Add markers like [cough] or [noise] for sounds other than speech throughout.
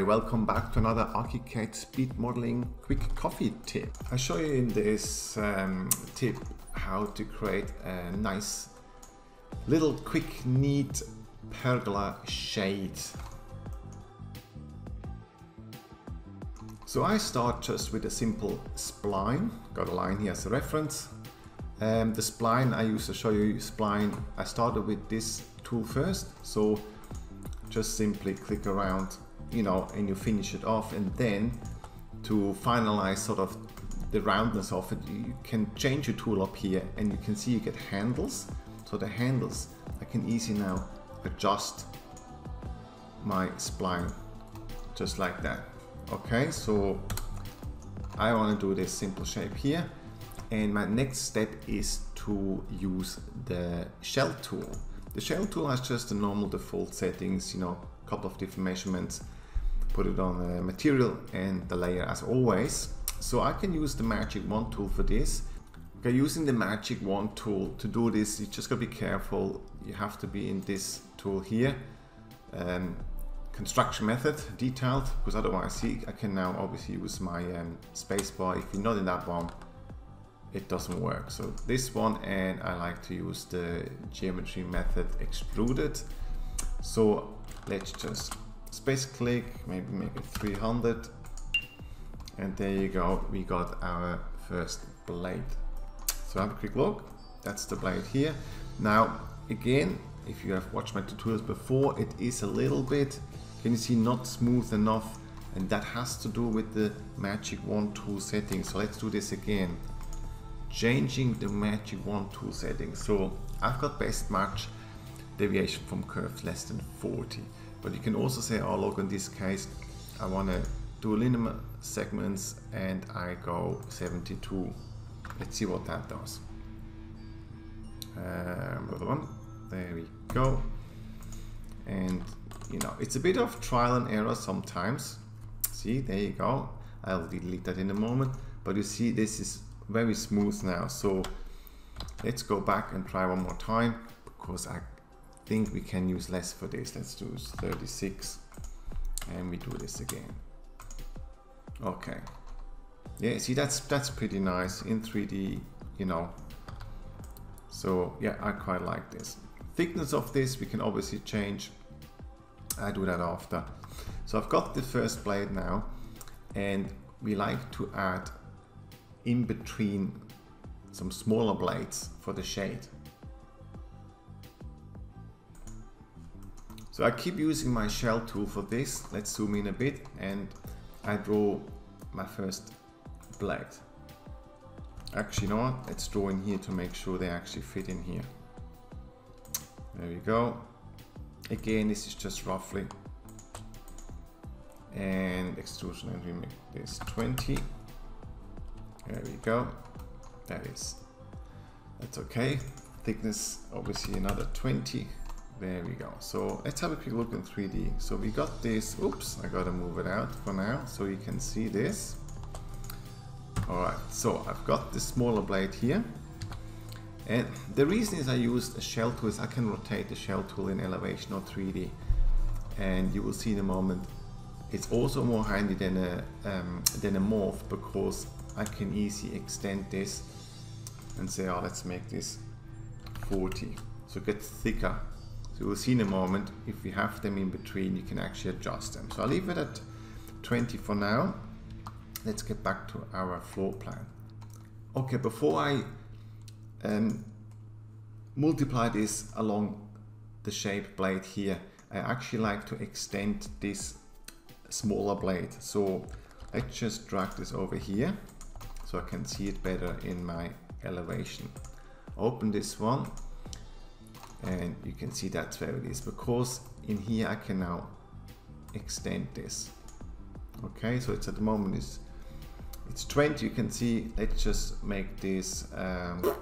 Hi, welcome back to another Archicad speed modeling quick coffee tip. I show you in this um, tip how to create a nice little quick neat pergola shade. So I start just with a simple spline, got a line here as a reference. Um, the spline I use to show you spline, I started with this tool first, so just simply click around you know, and you finish it off and then to finalize sort of the roundness of it, you can change your tool up here and you can see you get handles. So the handles, I can easily now adjust my spline just like that. Okay, so I want to do this simple shape here. And my next step is to use the shell tool. The shell tool has just the normal default settings, you know, a couple of different measurements put it on the material and the layer as always. So I can use the magic wand tool for this. Okay, using the magic wand tool to do this, you just gotta be careful. You have to be in this tool here. Um, construction method detailed because otherwise see I can now obviously use my um, spacebar if you're not in that one it doesn't work so this one and I like to use the geometry method extruded so let's just space click, maybe make it 300. And there you go, we got our first blade. So have a quick look, that's the blade here. Now, again, if you have watched my tutorials before, it is a little bit, can you see, not smooth enough. And that has to do with the Magic Wand tool settings. So let's do this again. Changing the Magic Wand tool settings. So I've got best match deviation from curve less than 40. But you can also say, oh look, in this case, I want to do linear segments and I go 72. Let's see what that does. Um, there we go. And you know, it's a bit of trial and error sometimes. See, there you go. I'll delete that in a moment. But you see, this is very smooth now. So let's go back and try one more time because I think we can use less for this. Let's do 36 and we do this again. Okay. Yeah, see that's that's pretty nice in 3D, you know. So yeah, I quite like this. Thickness of this we can obviously change. I do that after. So I've got the first blade now and we like to add in between some smaller blades for the shade. So I keep using my shell tool for this. Let's zoom in a bit and I draw my first blade. Actually, what? Let's draw in here to make sure they actually fit in here. There we go. Again, this is just roughly. And extrusion and we make this 20. There we go. That is, that's okay. Thickness, obviously another 20. There we go. So let's have a quick look in 3D. So we got this, oops, I gotta move it out for now so you can see this. Alright, so I've got this smaller blade here. And the reason is I used a shell tool is I can rotate the shell tool in elevation or 3D. And you will see in a moment, it's also more handy than a, um, than a morph because I can easily extend this and say, oh, let's make this 40. So it gets thicker so we'll see in a moment, if we have them in between, you can actually adjust them. So I'll leave it at 20 for now. Let's get back to our floor plan. Okay, before I um, multiply this along the shape blade here, I actually like to extend this smaller blade. So let's just drag this over here so I can see it better in my elevation. Open this one and you can see that's where it is. Because in here I can now extend this. Okay so it's at the moment is it's 20 you can see let's just make this um,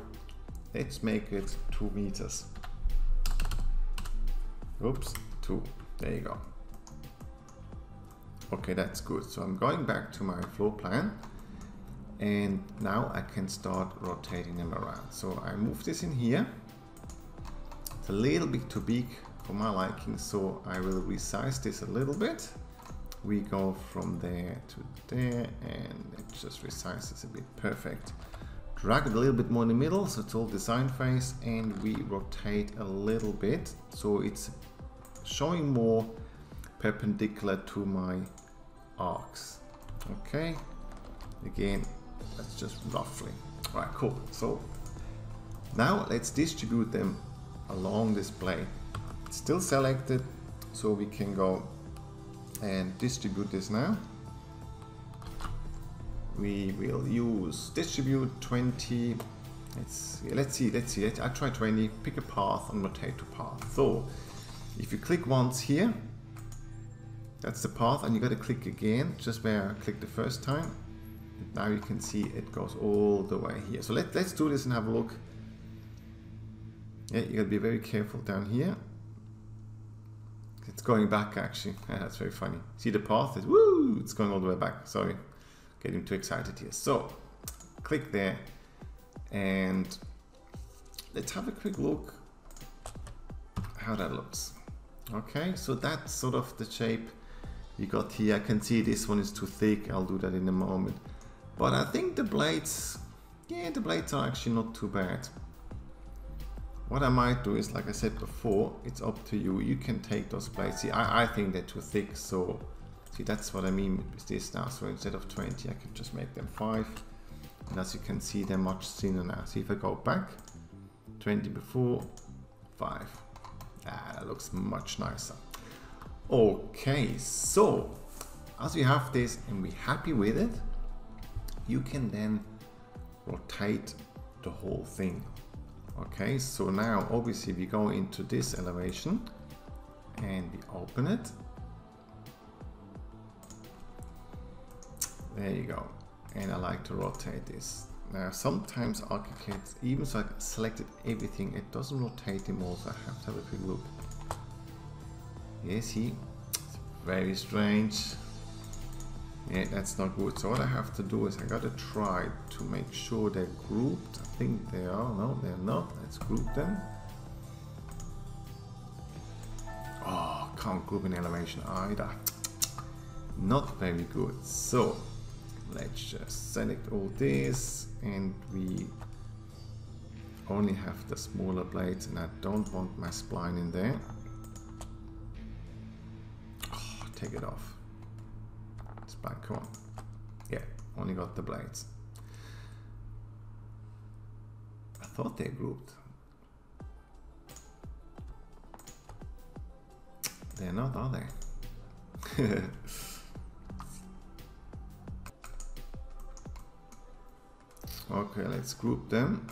let's make it two meters. Oops two. There you go. Okay that's good. So I'm going back to my floor plan. And now I can start rotating them around. So I move this in here a little bit too big for my liking, so I will resize this a little bit. we go from there to there and it just resizes a bit. Perfect. Drag it a little bit more in the middle so it's all design face and we rotate a little bit so it's showing more perpendicular to my arcs. Okay. Again that's just roughly. All right cool. So now let's distribute them along this blade. It's still selected so we can go and distribute this now. We will use distribute 20 let's see, let's see let's see i try 20 pick a path and rotate to path. So if you click once here that's the path and you got to click again just where I clicked the first time. Now you can see it goes all the way here. So let, let's do this and have a look yeah you got to be very careful down here. It's going back actually. Yeah, that's very funny. See the path? Is woo! It's going all the way back. Sorry. Getting too excited here. So click there and let's have a quick look how that looks. Okay so that's sort of the shape you got here. I can see this one is too thick. I'll do that in a moment. But I think the blades yeah the blades are actually not too bad what I might do is like I said before it's up to you. You can take those blades see I, I think they're too thick so see that's what I mean with this now. So instead of 20 I can just make them 5 and as you can see they're much thinner now. See if I go back 20 before 5 ah, that looks much nicer. Okay, so as we have this and we're happy with it, you can then rotate the whole thing. Okay, so now obviously we go into this elevation and we open it. There you go. And I like to rotate this. Now sometimes ArchiCAD, even so I selected everything, it doesn't rotate them all, so I have to have a quick look. Yes, he. It's very strange. Yeah, that's not good. So what I have to do is I gotta try to make sure they're grouped. I think they are. No, they're not. Let's group them. Oh, can't group an elevation either. Not very good. So let's just select all this and we only have the smaller blades and I don't want my spline in there ah, take it off. Back, come on. Yeah, only got the blades. I thought they grouped. They're not, are they? [laughs] okay, let's group them.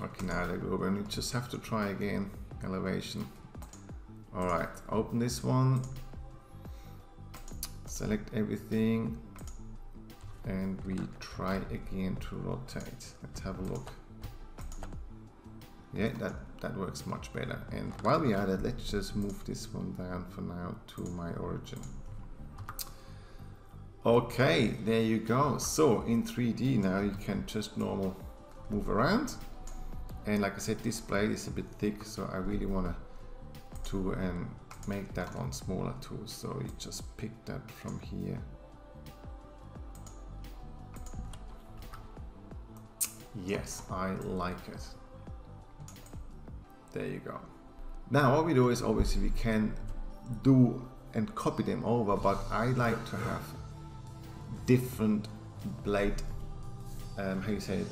Okay, now they group and we just have to try again. Elevation. Alright, open this one, select everything and we try again to rotate. Let's have a look. Yeah that that works much better. And while we are at it let's just move this one down for now to my origin. Okay there you go. So in 3d now you can just normal move around. And like I said this blade is a bit thick so I really want to to um, make that one smaller too. So you just pick that from here. Yes, I like it. There you go. Now what we do is obviously we can do and copy them over, but I like to have different blade, um, how you say it,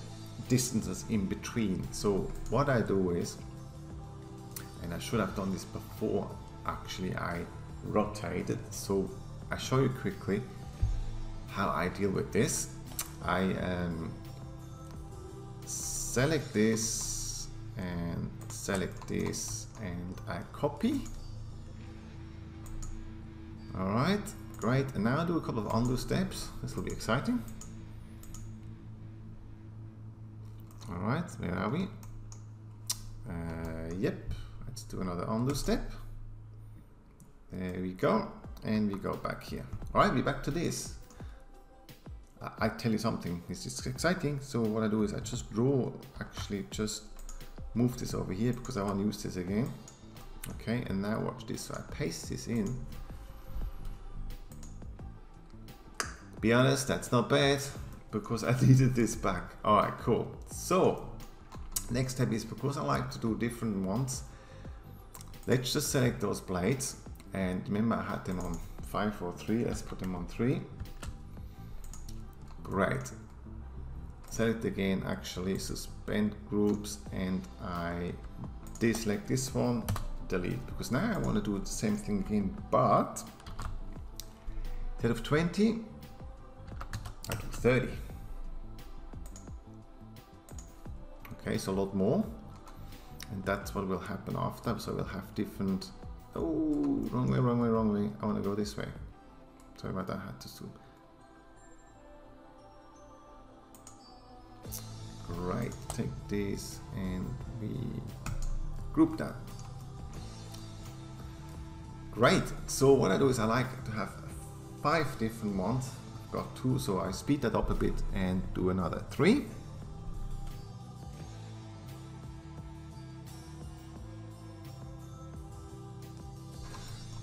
distances in between. So what I do is, and I should have done this before actually I rotated. So I show you quickly how I deal with this. I um, select this and select this and I copy. Alright great. And now I do a couple of undo steps. This will be exciting. Alright where are we? Uh, yep let's do another undo step there we go. And we go back here. All right, we're back to this. I, I tell you something, this is exciting. So what I do is I just draw, actually just move this over here because I want to use this again. Okay, and now watch this. So I paste this in. Be honest, that's not bad because [laughs] I needed this back. All right, cool. So next step is because I like to do different ones. Let's just select those blades and remember I had them on five or three. Let's put them on three. Great. Select again actually suspend groups and I deselect this one, delete because now I want to do the same thing again but instead of 20 I do 30. Okay, so a lot more. And that's what will happen after. So we'll have different... Oh, wrong way, wrong way, wrong way. I want to go this way. Sorry about that, I had to zoom. Great, take this and we group that. Great, so what I do is I like to have five different ones. Got two, so I speed that up a bit and do another three.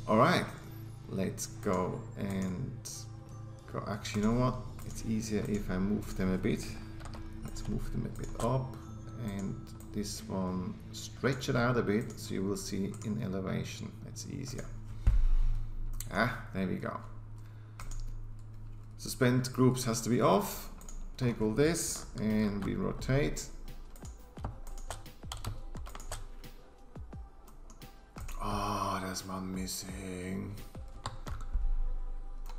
All right, let's go and go. Actually, you know what? It's easier if I move them a bit. Let's move them a bit up and this one stretch it out a bit so you will see in elevation. It's easier. Ah, there we go. Suspend groups has to be off. Take all this and we rotate missing.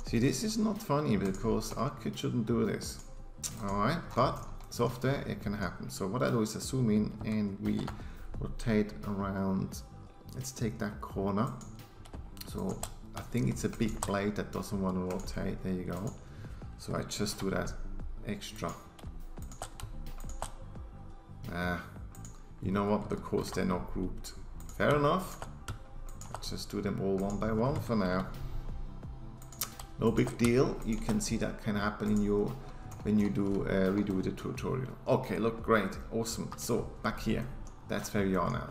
See, this is not funny because ArchiCAD shouldn't do this. Alright, but software, it can happen. So what I do is I zoom in and we rotate around. Let's take that corner. So I think it's a big blade that doesn't want to rotate. There you go. So I just do that extra. Ah, you know what? Because they're not grouped. Fair enough just do them all one by one for now. No big deal. You can see that can happen in your when you do uh, redo the tutorial. Okay, look great, awesome. So back here, that's where we are now.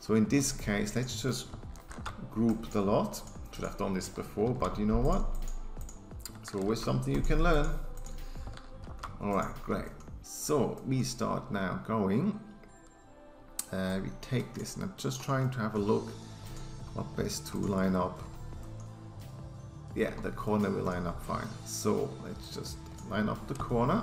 So in this case, let's just group the lot. Should have done this before, but you know what? It's always something you can learn. All right, great. So we start now going. Uh, we take this and I'm just trying to have a look what base to line up. Yeah the corner will line up fine. So let's just line up the corner.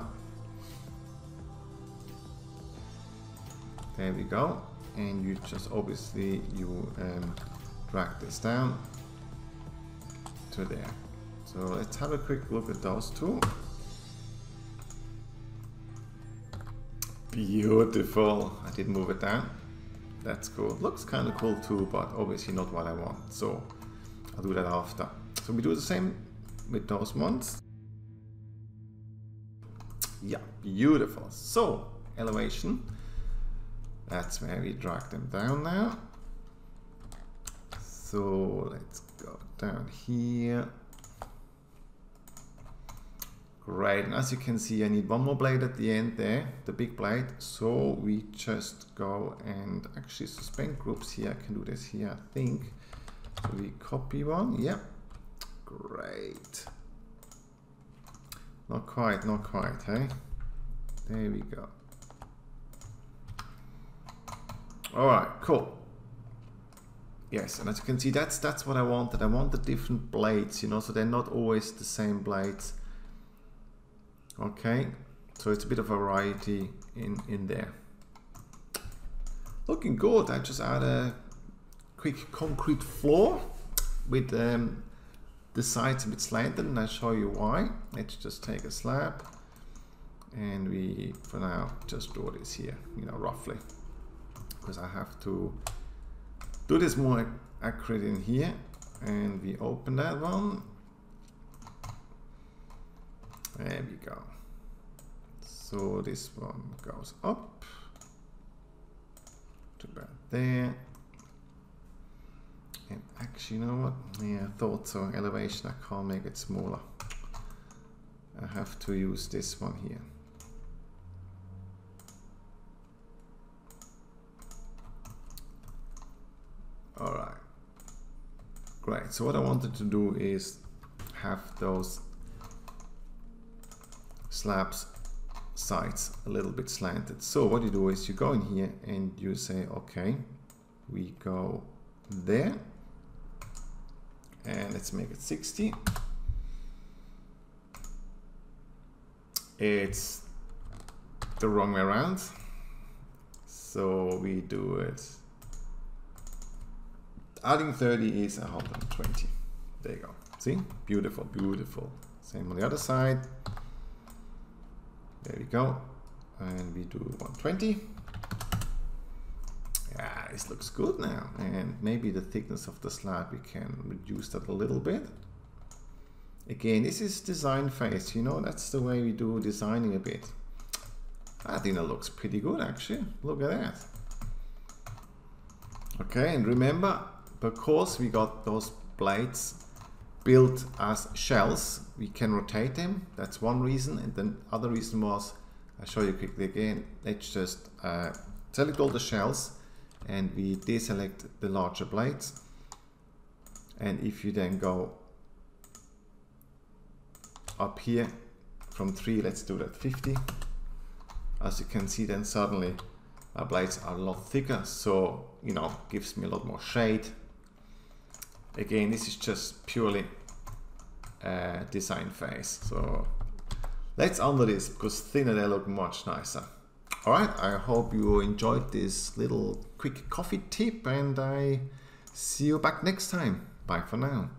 There we go. And you just obviously you um, drag this down to there. So let's have a quick look at those two. Beautiful. I did move it down that's cool. Looks kind of cool too, but obviously not what I want. So I'll do that after. So we do the same with those ones. Yeah, beautiful. So elevation. That's where we drag them down now. So let's go down here. Great, and as you can see, I need one more blade at the end there, the big blade. So we just go and actually suspend groups here. I can do this here, I think. So we copy one, yep. Great. Not quite, not quite, hey? There we go. All right, cool. Yes, and as you can see, that's that's what I wanted. I want the different blades, you know, so they're not always the same blades. Okay, so it's a bit of variety in, in there. Looking good. I just add a quick concrete floor with um, the sides a bit slanted and I'll show you why. Let's just take a slab and we, for now, just draw this here, you know, roughly. Because I have to do this more accurate in here and we open that one there we go. So this one goes up to about there. And actually, you know what? Yeah, I thought so. Elevation, I can't make it smaller. I have to use this one here. All right. Great. So what I wanted to do is have those slabs sides a little bit slanted. So what you do is you go in here and you say, okay, we go there and let's make it 60. It's the wrong way around. So we do it. Adding 30 is 120. There you go. See? Beautiful, beautiful. Same on the other side. There we go. And we do 120. Yeah, this looks good now. And maybe the thickness of the slab, we can reduce that a little bit. Again, this is design phase, you know, that's the way we do designing a bit. I think that looks pretty good actually. Look at that. Okay, and remember, because we got those blades built as shells, we can rotate them. That's one reason. And the other reason was, I'll show you quickly again. Let's just uh, select all the shells and we deselect the larger blades. And if you then go up here from 3, let's do that 50. As you can see then suddenly my blades are a lot thicker, so you know, gives me a lot more shade. Again, this is just purely uh, design phase. So let's undo this because thinner they look much nicer. All right, I hope you enjoyed this little quick coffee tip and I see you back next time. Bye for now.